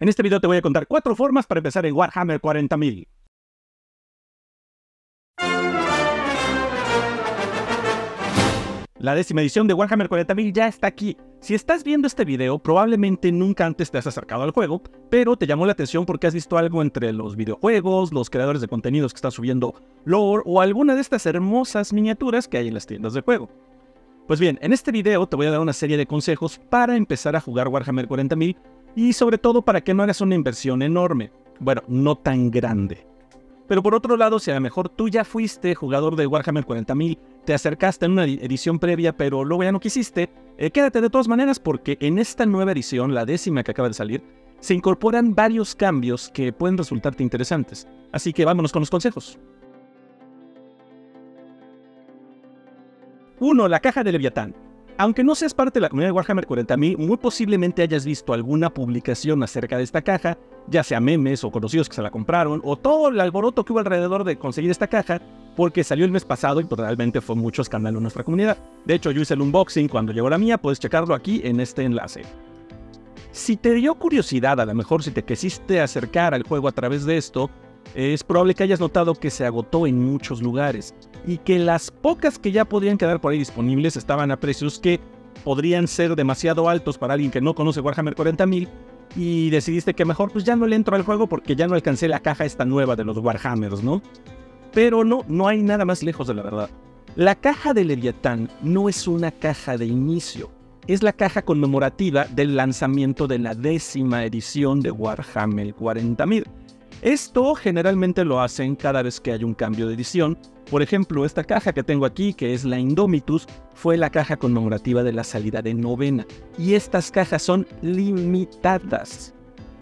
En este video te voy a contar cuatro formas para empezar en Warhammer 40.000. La décima edición de Warhammer 40.000 ya está aquí. Si estás viendo este video, probablemente nunca antes te has acercado al juego, pero te llamó la atención porque has visto algo entre los videojuegos, los creadores de contenidos que están subiendo lore o alguna de estas hermosas miniaturas que hay en las tiendas de juego. Pues bien, en este video te voy a dar una serie de consejos para empezar a jugar Warhammer 40.000 y sobre todo para que no hagas una inversión enorme. Bueno, no tan grande. Pero por otro lado, si a lo mejor tú ya fuiste jugador de Warhammer 40.000, te acercaste en una edición previa, pero luego ya no quisiste, eh, quédate de todas maneras porque en esta nueva edición, la décima que acaba de salir, se incorporan varios cambios que pueden resultarte interesantes. Así que vámonos con los consejos. 1. La caja de Leviatán. Aunque no seas parte de la comunidad de Warhammer 40.000, muy posiblemente hayas visto alguna publicación acerca de esta caja, ya sea memes o conocidos que se la compraron, o todo el alboroto que hubo alrededor de conseguir esta caja, porque salió el mes pasado y realmente fue mucho escándalo en nuestra comunidad. De hecho, yo hice el unboxing cuando llegó la mía, puedes checarlo aquí en este enlace. Si te dio curiosidad, a lo mejor si te quisiste acercar al juego a través de esto, es probable que hayas notado que se agotó en muchos lugares y que las pocas que ya podrían quedar por ahí disponibles estaban a precios que podrían ser demasiado altos para alguien que no conoce Warhammer 40.000 y decidiste que mejor pues ya no le entro al juego porque ya no alcancé la caja esta nueva de los Warhammers, ¿no? Pero no, no hay nada más lejos de la verdad. La caja de Leviatán no es una caja de inicio, es la caja conmemorativa del lanzamiento de la décima edición de Warhammer 40.000. Esto generalmente lo hacen cada vez que hay un cambio de edición. Por ejemplo, esta caja que tengo aquí, que es la Indomitus, fue la caja conmemorativa de la salida de novena. Y estas cajas son limitadas.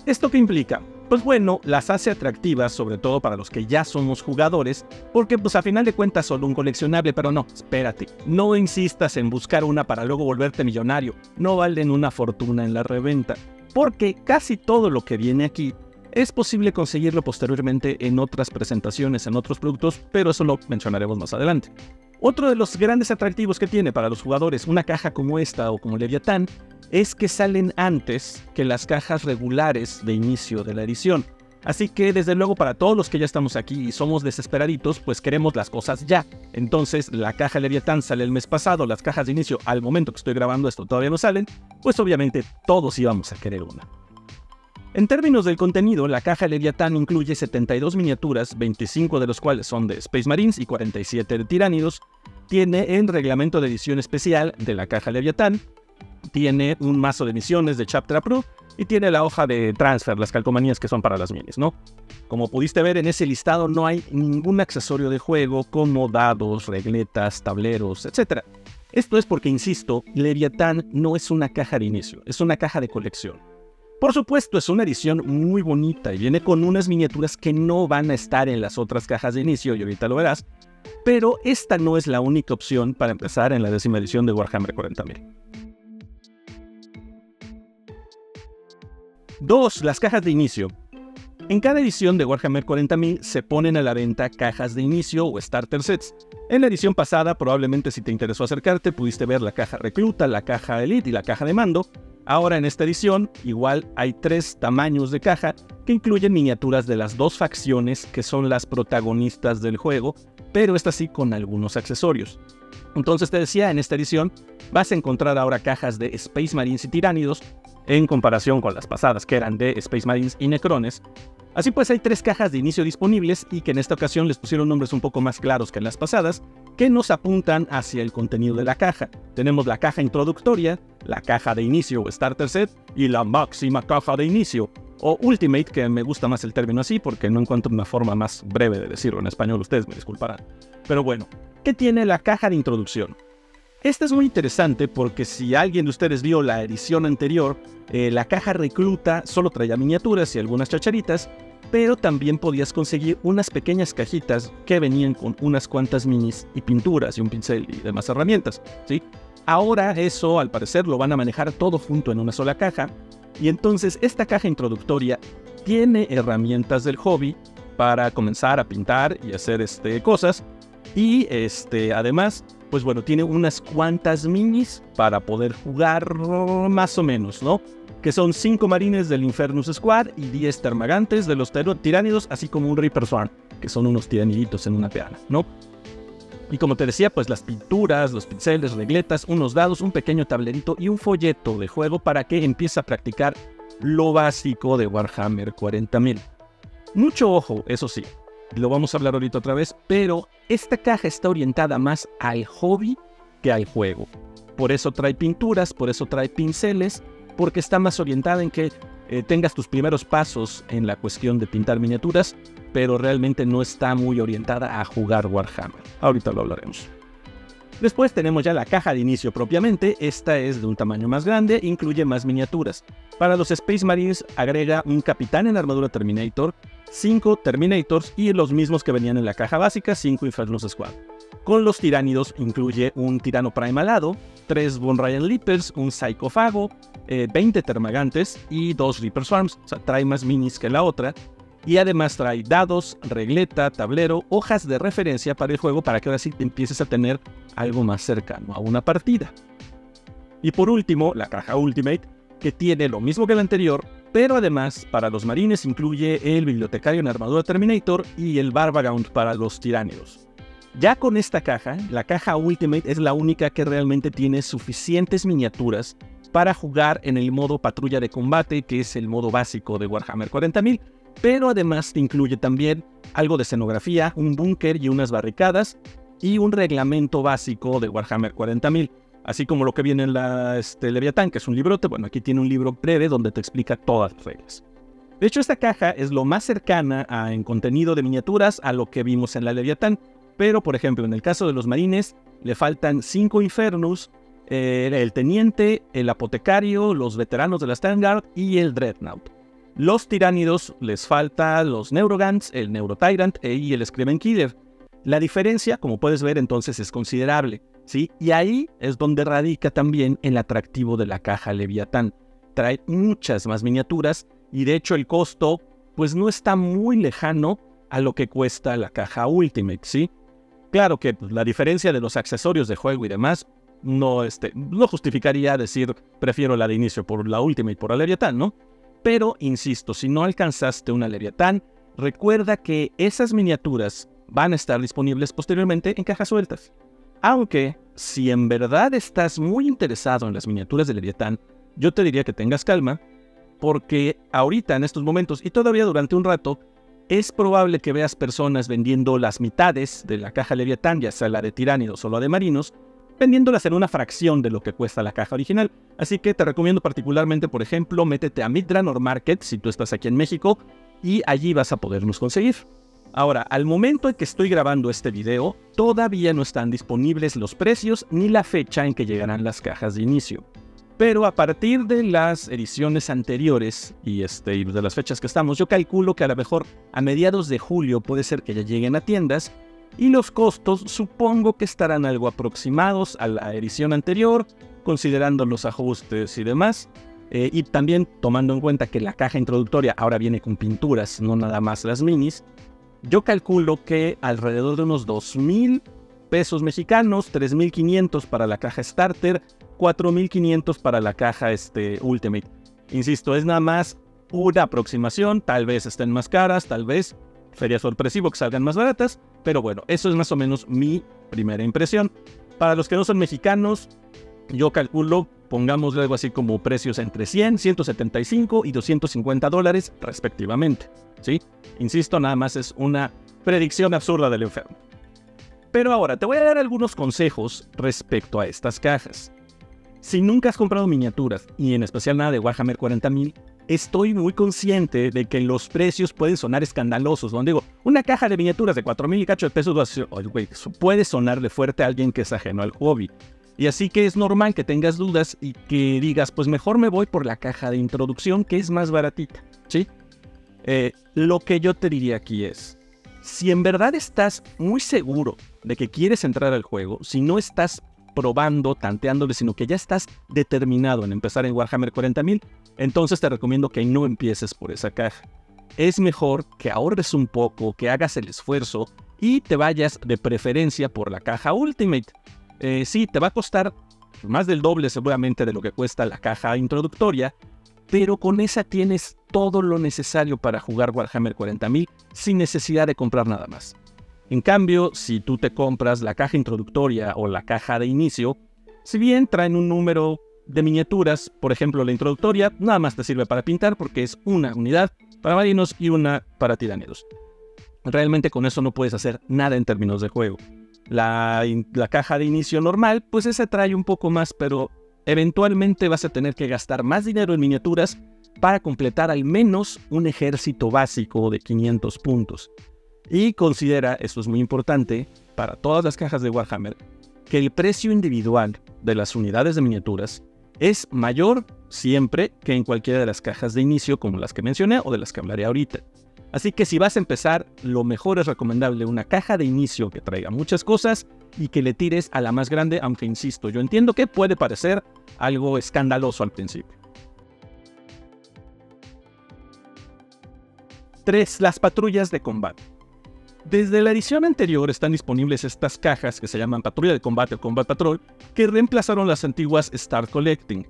¿Esto qué implica? Pues bueno, las hace atractivas, sobre todo para los que ya somos jugadores, porque pues a final de cuentas son un coleccionable, pero no, espérate, no insistas en buscar una para luego volverte millonario, no valen una fortuna en la reventa, porque casi todo lo que viene aquí es posible conseguirlo posteriormente en otras presentaciones, en otros productos, pero eso lo mencionaremos más adelante. Otro de los grandes atractivos que tiene para los jugadores una caja como esta o como Leviatán es que salen antes que las cajas regulares de inicio de la edición. Así que desde luego para todos los que ya estamos aquí y somos desesperaditos, pues queremos las cosas ya. Entonces la caja Leviatán sale el mes pasado, las cajas de inicio al momento que estoy grabando esto todavía no salen, pues obviamente todos íbamos a querer una. En términos del contenido, la caja Leviatán incluye 72 miniaturas, 25 de los cuales son de Space Marines y 47 de Tiránidos. Tiene el reglamento de edición especial de la caja Leviatán. Tiene un mazo de misiones de Chapter Pro y tiene la hoja de transfer, las calcomanías que son para las minis, ¿no? Como pudiste ver en ese listado no hay ningún accesorio de juego como dados, regletas, tableros, etc. Esto es porque, insisto, Leviatán no es una caja de inicio, es una caja de colección. Por supuesto, es una edición muy bonita y viene con unas miniaturas que no van a estar en las otras cajas de inicio y ahorita lo verás, pero esta no es la única opción para empezar en la décima edición de Warhammer 40.000. 2. Las cajas de inicio. En cada edición de Warhammer 40.000 se ponen a la venta cajas de inicio o starter sets. En la edición pasada, probablemente si te interesó acercarte, pudiste ver la caja recluta, la caja elite y la caja de mando, Ahora en esta edición, igual hay tres tamaños de caja que incluyen miniaturas de las dos facciones que son las protagonistas del juego, pero esta sí con algunos accesorios. Entonces te decía, en esta edición vas a encontrar ahora cajas de Space Marines y Tiránidos, en comparación con las pasadas que eran de Space Marines y Necrones. Así pues hay tres cajas de inicio disponibles y que en esta ocasión les pusieron nombres un poco más claros que en las pasadas, que nos apuntan hacia el contenido de la caja. Tenemos la caja introductoria, la caja de inicio o starter set y la máxima caja de inicio o ultimate, que me gusta más el término así porque no encuentro una forma más breve de decirlo en español, ustedes me disculparán. Pero bueno, ¿qué tiene la caja de introducción? Esta es muy interesante porque si alguien de ustedes vio la edición anterior, eh, la caja recluta solo traía miniaturas y algunas chacharitas, pero también podías conseguir unas pequeñas cajitas que venían con unas cuantas minis y pinturas y un pincel y demás herramientas, ¿sí? Ahora eso al parecer lo van a manejar todo junto en una sola caja y entonces esta caja introductoria tiene herramientas del hobby para comenzar a pintar y hacer este, cosas y este, además pues bueno, tiene unas cuantas minis para poder jugar más o menos, ¿no? Que son 5 marines del Infernus Squad y 10 termagantes de los tiránidos, así como un Reaper Swarm, que son unos tiraniditos en una peana, ¿no? Y como te decía, pues las pinturas, los pinceles, regletas, unos dados, un pequeño tablerito y un folleto de juego para que empieces a practicar lo básico de Warhammer 40.000. Mucho ojo, eso sí, lo vamos a hablar ahorita otra vez, pero esta caja está orientada más al hobby que al juego. Por eso trae pinturas, por eso trae pinceles, porque está más orientada en que eh, tengas tus primeros pasos en la cuestión de pintar miniaturas, pero realmente no está muy orientada a jugar Warhammer. Ahorita lo hablaremos. Después tenemos ya la caja de inicio propiamente, esta es de un tamaño más grande, incluye más miniaturas. Para los Space Marines agrega un capitán en armadura Terminator, 5 Terminators y los mismos que venían en la caja básica, 5 Infernus Squad. Con los tiránidos incluye un tirano prime alado, 3 Von Ryan Leapers, un Psychofago, 20 eh, termagantes y 2 Reaper Swarms, o sea, trae más minis que la otra. Y además trae dados, regleta, tablero, hojas de referencia para el juego para que ahora sí empieces a tener algo más cercano a una partida. Y por último, la caja Ultimate, que tiene lo mismo que la anterior, pero además para los marines incluye el bibliotecario en armadura Terminator y el Barbagound para los tiránidos. Ya con esta caja, la caja Ultimate es la única que realmente tiene suficientes miniaturas para jugar en el modo patrulla de combate, que es el modo básico de Warhammer 40.000, pero además te incluye también algo de escenografía, un búnker y unas barricadas, y un reglamento básico de Warhammer 40.000, así como lo que viene en la este, Leviatán, que es un librote, bueno, aquí tiene un libro breve donde te explica todas las reglas. De hecho, esta caja es lo más cercana en contenido de miniaturas a lo que vimos en la Leviatán, pero por ejemplo, en el caso de los marines, le faltan 5 Infernus, eh, el teniente, el apotecario, los veteranos de la Standard y el Dreadnought. Los tiránidos les falta los Neurogants, el Neurotyrant e, y el Screaming Killer. La diferencia, como puedes ver entonces, es considerable, ¿sí? Y ahí es donde radica también el atractivo de la caja Leviatán. Trae muchas más miniaturas y de hecho el costo pues no está muy lejano a lo que cuesta la caja Ultimate, ¿sí? Claro que pues, la diferencia de los accesorios de juego y demás no, este, no justificaría decir prefiero la de inicio por la Ultimate por la Leviatán, ¿no? Pero, insisto, si no alcanzaste una Leviatán, recuerda que esas miniaturas van a estar disponibles posteriormente en cajas sueltas. Aunque, si en verdad estás muy interesado en las miniaturas de Leviatán, yo te diría que tengas calma, porque ahorita en estos momentos y todavía durante un rato es probable que veas personas vendiendo las mitades de la caja Leviatán, ya sea la de tiránidos o la de marinos, vendiéndolas en una fracción de lo que cuesta la caja original. Así que te recomiendo particularmente, por ejemplo, métete a Midranor Market si tú estás aquí en México y allí vas a podernos conseguir. Ahora, al momento en que estoy grabando este video, todavía no están disponibles los precios ni la fecha en que llegarán las cajas de inicio. Pero a partir de las ediciones anteriores y, este, de las fechas que estamos, yo calculo que a lo mejor a mediados de julio puede ser que ya lleguen a tiendas y los costos supongo que estarán algo aproximados a la edición anterior, considerando los ajustes y demás. Eh, y también tomando en cuenta que la caja introductoria ahora viene con pinturas, no nada más las minis, yo calculo que alrededor de unos 2.000 pesos mexicanos, 3.500 para la caja starter, 4.500 para la caja este, Ultimate. Insisto, es nada más una aproximación, tal vez estén más caras, tal vez sería sorpresivo que salgan más baratas, pero bueno, eso es más o menos mi primera impresión. Para los que no son mexicanos, yo calculo, pongamos algo así como precios entre 100, 175 y 250 dólares respectivamente. ¿sí? Insisto, nada más es una predicción absurda del enfermo. Pero ahora te voy a dar algunos consejos respecto a estas cajas. Si nunca has comprado miniaturas, y en especial nada de Warhammer 40.000, estoy muy consciente de que los precios pueden sonar escandalosos. Donde digo, una caja de miniaturas de 4.000 y cacho de pesos puede sonarle fuerte a alguien que es ajeno al hobby. Y así que es normal que tengas dudas y que digas, pues mejor me voy por la caja de introducción que es más baratita. ¿Sí? Eh, lo que yo te diría aquí es, si en verdad estás muy seguro de que quieres entrar al juego, si no estás probando, tanteándole, sino que ya estás determinado en empezar en Warhammer 40.000, entonces te recomiendo que no empieces por esa caja. Es mejor que ahorres un poco, que hagas el esfuerzo y te vayas de preferencia por la caja Ultimate. Eh, sí, te va a costar más del doble seguramente de lo que cuesta la caja introductoria, pero con esa tienes todo lo necesario para jugar Warhammer 40.000 sin necesidad de comprar nada más. En cambio, si tú te compras la caja introductoria o la caja de inicio, si bien traen un número de miniaturas, por ejemplo la introductoria, nada más te sirve para pintar porque es una unidad para marinos y una para tiranidos. Realmente con eso no puedes hacer nada en términos de juego. La, la caja de inicio normal, pues esa trae un poco más, pero eventualmente vas a tener que gastar más dinero en miniaturas para completar al menos un ejército básico de 500 puntos. Y considera, esto es muy importante, para todas las cajas de Warhammer, que el precio individual de las unidades de miniaturas es mayor siempre que en cualquiera de las cajas de inicio como las que mencioné o de las que hablaré ahorita. Así que si vas a empezar, lo mejor es recomendable una caja de inicio que traiga muchas cosas y que le tires a la más grande, aunque insisto, yo entiendo que puede parecer algo escandaloso al principio. 3. Las patrullas de combate. Desde la edición anterior están disponibles estas cajas que se llaman Patrulla de Combate o Combat Patrol, que reemplazaron las antiguas Start Collecting.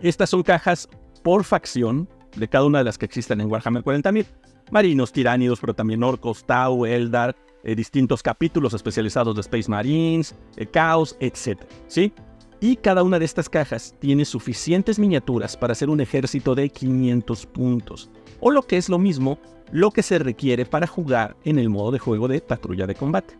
Estas son cajas por facción de cada una de las que existen en Warhammer 40.000 marinos tiránidos, pero también orcos, Tau, Eldar, eh, distintos capítulos especializados de Space Marines, eh, Chaos, etc. ¿sí? Y cada una de estas cajas tiene suficientes miniaturas para hacer un ejército de 500 puntos, o lo que es lo mismo, lo que se requiere para jugar en el modo de juego de patrulla de combate.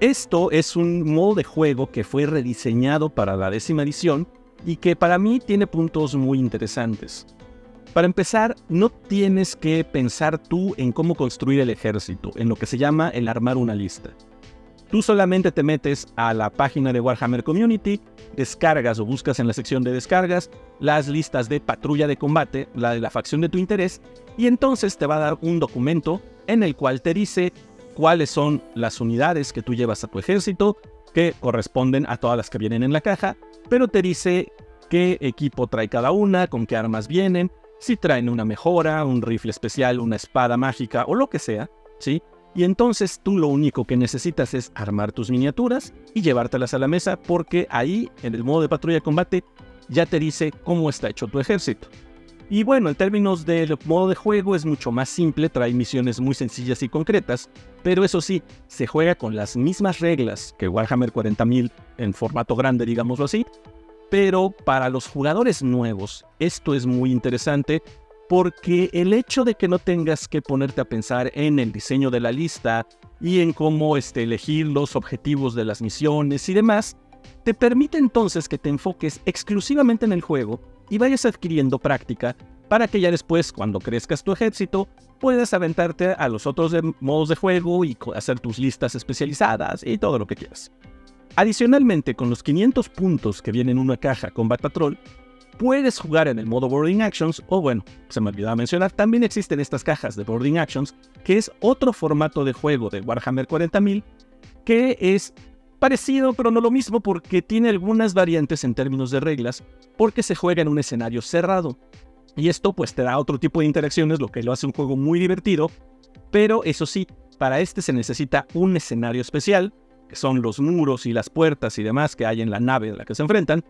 Esto es un modo de juego que fue rediseñado para la décima edición y que para mí tiene puntos muy interesantes. Para empezar, no tienes que pensar tú en cómo construir el ejército, en lo que se llama el armar una lista. Tú solamente te metes a la página de Warhammer Community, descargas o buscas en la sección de descargas las listas de patrulla de combate, la de la facción de tu interés, y entonces te va a dar un documento en el cual te dice cuáles son las unidades que tú llevas a tu ejército, que corresponden a todas las que vienen en la caja, pero te dice qué equipo trae cada una, con qué armas vienen, si traen una mejora, un rifle especial, una espada mágica o lo que sea, ¿sí? Y entonces tú lo único que necesitas es armar tus miniaturas y llevártelas a la mesa porque ahí, en el modo de patrulla de combate, ya te dice cómo está hecho tu ejército. Y bueno, en términos del modo de juego es mucho más simple, trae misiones muy sencillas y concretas, pero eso sí, se juega con las mismas reglas que Warhammer 40.000 en formato grande, digámoslo así, pero para los jugadores nuevos esto es muy interesante porque el hecho de que no tengas que ponerte a pensar en el diseño de la lista y en cómo este, elegir los objetivos de las misiones y demás, te permite entonces que te enfoques exclusivamente en el juego y vayas adquiriendo práctica para que ya después, cuando crezcas tu ejército, puedas aventarte a los otros modos de juego y hacer tus listas especializadas y todo lo que quieras. Adicionalmente, con los 500 puntos que vienen en una caja Combat Patrol, puedes jugar en el modo Boarding Actions, o bueno, se me olvidaba mencionar, también existen estas cajas de Boarding Actions, que es otro formato de juego de Warhammer 40.000, que es parecido pero no lo mismo porque tiene algunas variantes en términos de reglas, porque se juega en un escenario cerrado. Y esto pues te da otro tipo de interacciones, lo que lo hace un juego muy divertido, pero eso sí, para este se necesita un escenario especial, que son los muros y las puertas y demás que hay en la nave de la que se enfrentan,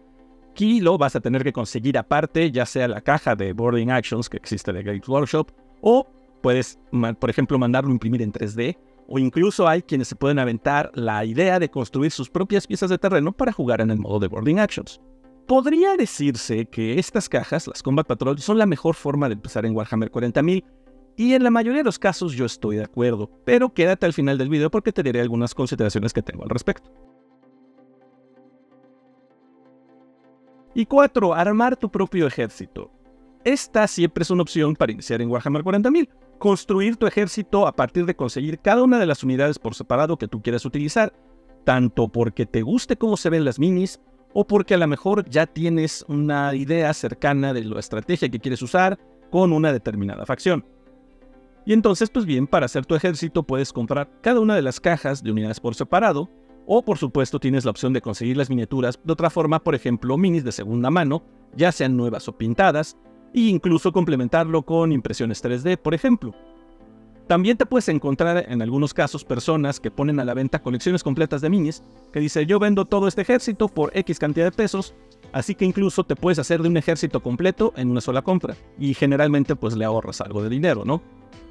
aquí lo vas a tener que conseguir aparte, ya sea la caja de Boarding Actions que existe de Games Workshop, o puedes, por ejemplo, mandarlo imprimir en 3D, o incluso hay quienes se pueden aventar la idea de construir sus propias piezas de terreno para jugar en el modo de Boarding Actions. Podría decirse que estas cajas, las Combat Patrol, son la mejor forma de empezar en Warhammer 40.000, y en la mayoría de los casos yo estoy de acuerdo, pero quédate al final del video porque te diré algunas consideraciones que tengo al respecto. Y 4. Armar tu propio ejército. Esta siempre es una opción para iniciar en Warhammer 40.000. Construir tu ejército a partir de conseguir cada una de las unidades por separado que tú quieras utilizar, tanto porque te guste cómo se ven las minis, o porque a lo mejor ya tienes una idea cercana de la estrategia que quieres usar con una determinada facción. Y entonces, pues bien, para hacer tu ejército puedes comprar cada una de las cajas de unidades por separado, o por supuesto tienes la opción de conseguir las miniaturas de otra forma, por ejemplo, minis de segunda mano, ya sean nuevas o pintadas, e incluso complementarlo con impresiones 3D, por ejemplo. También te puedes encontrar en algunos casos personas que ponen a la venta colecciones completas de minis, que dice yo vendo todo este ejército por X cantidad de pesos, Así que incluso te puedes hacer de un ejército completo en una sola compra. Y generalmente pues le ahorras algo de dinero, ¿no?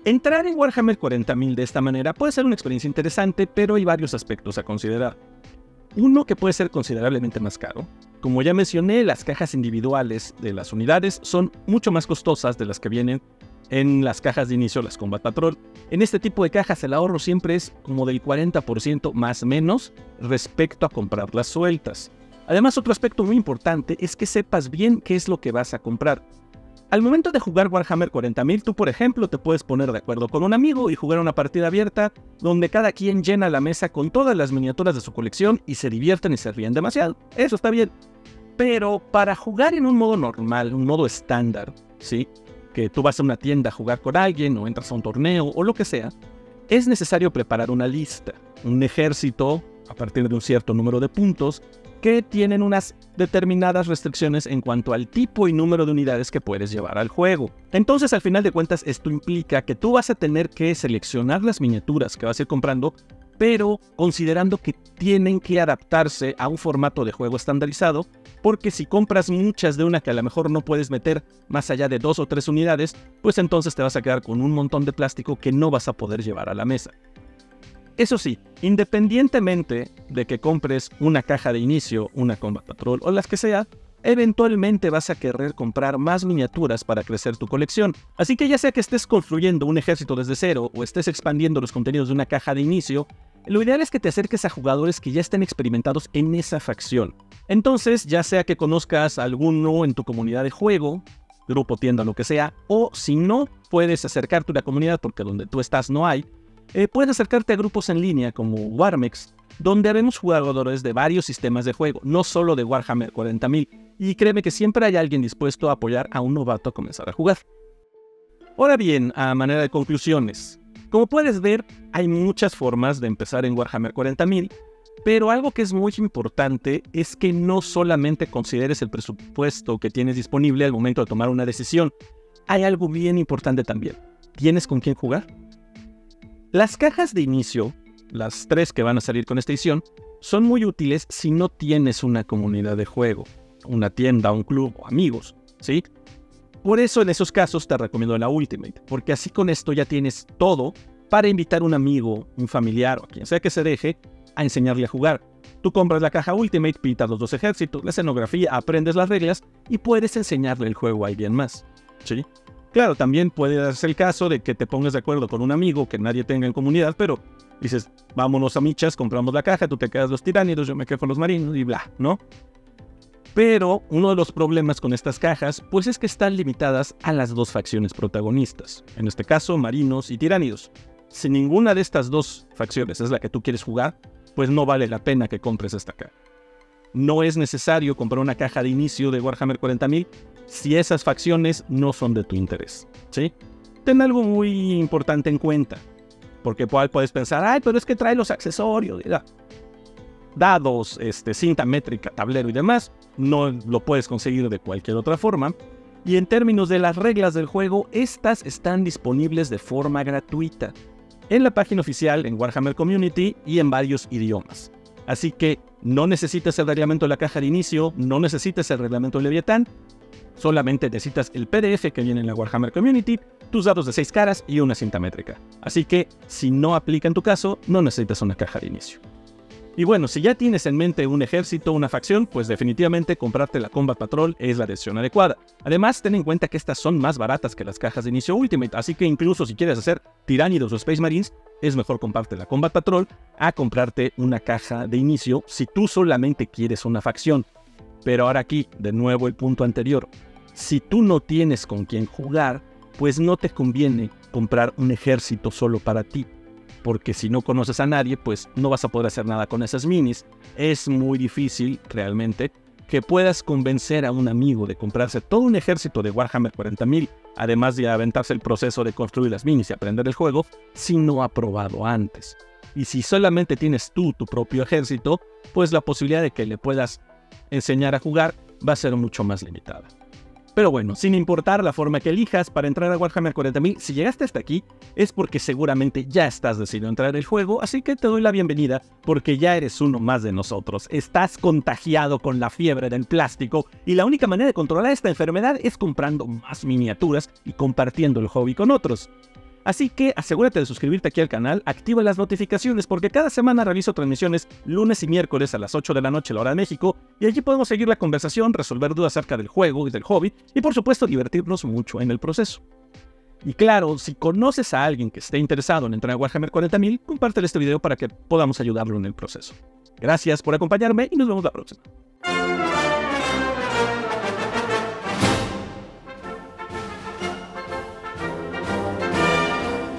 Entrar en Warhammer 40.000 de esta manera puede ser una experiencia interesante, pero hay varios aspectos a considerar. Uno que puede ser considerablemente más caro. Como ya mencioné, las cajas individuales de las unidades son mucho más costosas de las que vienen en las cajas de inicio, las Combat Patrol. En este tipo de cajas el ahorro siempre es como del 40% más menos respecto a comprarlas sueltas. Además, otro aspecto muy importante es que sepas bien qué es lo que vas a comprar. Al momento de jugar Warhammer 40.000, tú por ejemplo te puedes poner de acuerdo con un amigo y jugar una partida abierta donde cada quien llena la mesa con todas las miniaturas de su colección y se divierten y se ríen demasiado. Eso está bien. Pero para jugar en un modo normal, un modo estándar, ¿sí? Que tú vas a una tienda a jugar con alguien o entras a un torneo o lo que sea, es necesario preparar una lista, un ejército a partir de un cierto número de puntos que tienen unas determinadas restricciones en cuanto al tipo y número de unidades que puedes llevar al juego. Entonces, al final de cuentas, esto implica que tú vas a tener que seleccionar las miniaturas que vas a ir comprando, pero considerando que tienen que adaptarse a un formato de juego estandarizado, porque si compras muchas de una que a lo mejor no puedes meter más allá de dos o tres unidades, pues entonces te vas a quedar con un montón de plástico que no vas a poder llevar a la mesa. Eso sí, independientemente de que compres una caja de inicio, una Combat Patrol o las que sea, eventualmente vas a querer comprar más miniaturas para crecer tu colección. Así que ya sea que estés construyendo un ejército desde cero o estés expandiendo los contenidos de una caja de inicio, lo ideal es que te acerques a jugadores que ya estén experimentados en esa facción. Entonces, ya sea que conozcas a alguno en tu comunidad de juego, grupo, tienda, lo que sea, o si no, puedes acercarte a una comunidad porque donde tú estás no hay, eh, puedes acercarte a grupos en línea como Warmex, donde haremos jugadores de varios sistemas de juego, no solo de Warhammer 40.000, y créeme que siempre hay alguien dispuesto a apoyar a un novato a comenzar a jugar. Ahora bien, a manera de conclusiones, como puedes ver, hay muchas formas de empezar en Warhammer 40.000, pero algo que es muy importante es que no solamente consideres el presupuesto que tienes disponible al momento de tomar una decisión, hay algo bien importante también. ¿Tienes con quién jugar? Las cajas de inicio, las tres que van a salir con esta edición, son muy útiles si no tienes una comunidad de juego, una tienda, un club o amigos, ¿sí? Por eso en esos casos te recomiendo la Ultimate, porque así con esto ya tienes todo para invitar a un amigo, un familiar o a quien sea que se deje a enseñarle a jugar. Tú compras la caja Ultimate, pintas los dos ejércitos, la escenografía, aprendes las reglas y puedes enseñarle el juego a alguien más. ¿Sí? Claro, también puede darse el caso de que te pongas de acuerdo con un amigo que nadie tenga en comunidad, pero dices, vámonos a michas, compramos la caja, tú te quedas los tiránidos, yo me quedo con los marinos y bla, ¿no? Pero uno de los problemas con estas cajas, pues es que están limitadas a las dos facciones protagonistas, en este caso marinos y tiránidos. Si ninguna de estas dos facciones es la que tú quieres jugar, pues no vale la pena que compres esta caja. No es necesario comprar una caja de inicio de Warhammer 40.000 si esas facciones no son de tu interés. Ten algo muy importante en cuenta, porque puedes pensar, ay, pero es que trae los accesorios, dados, este, cinta métrica, tablero y demás, no lo puedes conseguir de cualquier otra forma. Y en términos de las reglas del juego, estas están disponibles de forma gratuita en la página oficial, en Warhammer Community y en varios idiomas. Así que no necesitas el reglamento de la caja de inicio, no necesitas el reglamento de Leviatán, Solamente necesitas el PDF que viene en la Warhammer Community, tus datos de 6 caras y una cinta métrica. Así que, si no aplica en tu caso, no necesitas una caja de inicio. Y bueno, si ya tienes en mente un ejército, una facción, pues definitivamente comprarte la Combat Patrol es la decisión adecuada. Además, ten en cuenta que estas son más baratas que las cajas de inicio Ultimate, así que incluso si quieres hacer Tiránidos o Space Marines, es mejor comprarte la Combat Patrol a comprarte una caja de inicio si tú solamente quieres una facción. Pero ahora aquí, de nuevo el punto anterior, si tú no tienes con quién jugar, pues no te conviene comprar un ejército solo para ti. Porque si no conoces a nadie, pues no vas a poder hacer nada con esas minis. Es muy difícil, realmente, que puedas convencer a un amigo de comprarse todo un ejército de Warhammer 40.000, además de aventarse el proceso de construir las minis y aprender el juego, si no ha probado antes. Y si solamente tienes tú tu propio ejército, pues la posibilidad de que le puedas enseñar a jugar va a ser mucho más limitada. Pero bueno, sin importar la forma que elijas para entrar a Warhammer 40.000, si llegaste hasta aquí es porque seguramente ya estás decidido a entrar al juego, así que te doy la bienvenida porque ya eres uno más de nosotros. Estás contagiado con la fiebre del plástico y la única manera de controlar esta enfermedad es comprando más miniaturas y compartiendo el hobby con otros. Así que asegúrate de suscribirte aquí al canal, activa las notificaciones porque cada semana realizo transmisiones lunes y miércoles a las 8 de la noche la hora de México y allí podemos seguir la conversación, resolver dudas acerca del juego y del hobby y por supuesto divertirnos mucho en el proceso. Y claro, si conoces a alguien que esté interesado en entrar a Warhammer 40.000, compártelo este video para que podamos ayudarlo en el proceso. Gracias por acompañarme y nos vemos la próxima.